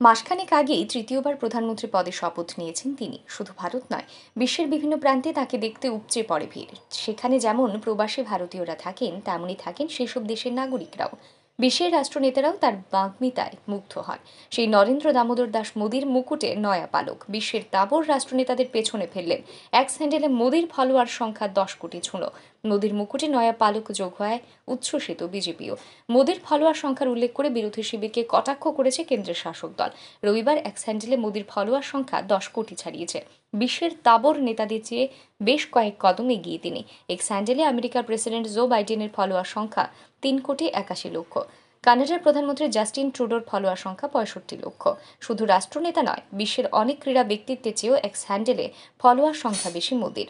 মাসখানেক আগেই তৃতীয়বার প্রধানমন্ত্রী পদে শপথ নিয়েছেন তিনি। শুধু ভারত নয়, বিশ্বের বিভিন্ন প্রান্তে তাকে দেখতে উপচে পড়ে ভিড়। সেখানে যেমন প্রবাসী ভারতীয়রা থাকেন, তেমনই থাকেন সেসব দেশের নাগরিকরাও। বিশ্বের রাষ্ট্রনেতারাও তার বাগ্মিতায় মুগ্ধ হন। সেই নরেন্দ্র দামোদর দাস মোদীর মুকুটে নয়া পালক। বিশ্বের তাবর রাষ্ট্রনেতাদের পেছনে ফেললেন। এক স্যান্ডেলে মোদীর ফলোয়ার সংখ্যা দশ কোটি ছুঁলো। মোদীর মুকুটে নয়া পালক যোগ হয় উচ্ছ্বসিত বিজেপিও। মোদীর ফলোয়ার সংখ্যার উল্লেখ করে বিরোধী শিবিরকে কটাক্ষ করেছে কেন্দ্রের শাসক দল। রবিবার এক স্যান্ডেলে মোদীর ফলোয়ার সংখ্যা দশ কোটি ছাড়িয়েছে। বিশ্বের তাবর নেতাদের চেয়ে বেশ কয়েক কদম এগিয়ে তিনি। এক স্যান্ডেলে আমেরিকার প্রেসিডেন্ট জো বাইডেনের ফলোয়ার সংখ্যা তিন কোটি একাশি লক্ষ। কানাডার প্রধানমন্ত্রী জাস্টিন ট্রুডোর ফলোয়ার সংখ্যা পঁয়ষট্টি লক্ষ। শুধু রাষ্ট্রনেতা নয়, বিশ্বের অনেক ক্রীড়া ব্যক্তিত্বের চেয়েও এক স্যান্ডেলে ফলোয়ার সংখ্যা বেশি মোদির।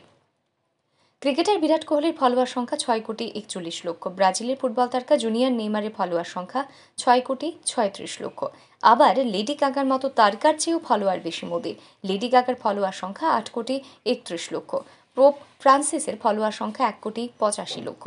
ক্রিকেটার বিরাট কোহলির ফলোয়ার সংখ্যা ছয় কোটি একচল্লিশ লক্ষ। ব্রাজিলের ফুটবল তারকা জুনিয়র নেইমারের ফলোয়ার সংখ্যা ছয় কোটি ছয়ত্রিশ লক্ষ। আবার লেডি গাগার মতো তারকার চেয়েও ফলোয়ার বেশি মোদির। লেডি গাগার ফলোয়ার সংখ্যা আট কোটি একত্রিশ লক্ষ। পোপ ফ্রান্সিসের ফলোয়ার সংখ্যা এক কোটি পঁচাশি লক্ষ।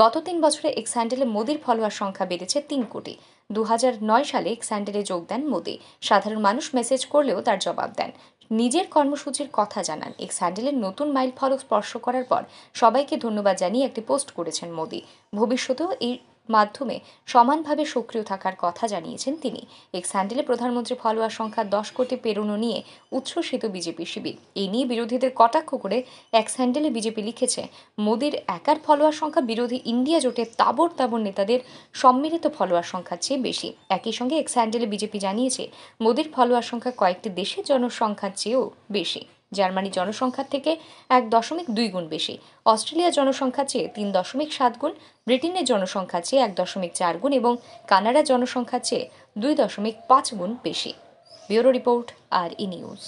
গত তিন বছরে এক্স হ্যান্ডেলে মোদির ফলোয়ার সংখ্যা বেড়েছে তিন কোটি। দু হাজার নয় সালে এক্স হ্যান্ডেলে যোগ দেন মোদি। সাধারণ মানুষ মেসেজ করলেও তার জবাব দেন। নিজের কর্মসূচির কথা জানান। এক্স নতুন মাইল ফলক স্পর্শ করার পর সবাইকে ধন্যবাদ জানিয়ে একটি পোস্ট করেছেন মোদী। ভবিষ্যতেও এই মাধ্যমে সমানভাবে সক্রিয় থাকার কথা জানিয়েছেন তিনি। এক্স হ্যান্ডেলে প্রধানমন্ত্রী ফলোয়ার সংখ্যা দশ কোটি পেরোনো নিয়ে উচ্ছ্বসিত বিজেপি শিবির। এই নিয়ে বিরোধীদের কটাক্ষ করে এক্স হ্যান্ডেলে বিজেপি লিখেছে, মোদির একার ফলোয়ার সংখ্যা বিরোধী ইন্ডিয়া জোটের তাবর তাবর নেতাদের সম্মিলিত ফলোয়ার সংখ্যার চেয়ে বেশি। একই সঙ্গে এক্স হ্যান্ডেলে বিজেপি জানিয়েছে, মোদির ফলোয়ার সংখ্যা কয়েকটি দেশের জনসংখ্যার চেয়েও বেশি। জার্মানি জনসংখ্যার থেকে এক দশমিক দুই গুণ বেশি অস্ট্রেলিয়ার জনসংখ্যা চেয়ে তিন দশমিক সাত গুণ, ব্রিটেনের জনসংখ্যা চেয়ে এক দশমিক চার গুণ এবং কানাডার জনসংখ্যা চেয়ে দুই দশমিক পাঁচ গুণ বেশি। Bureau report, R E news.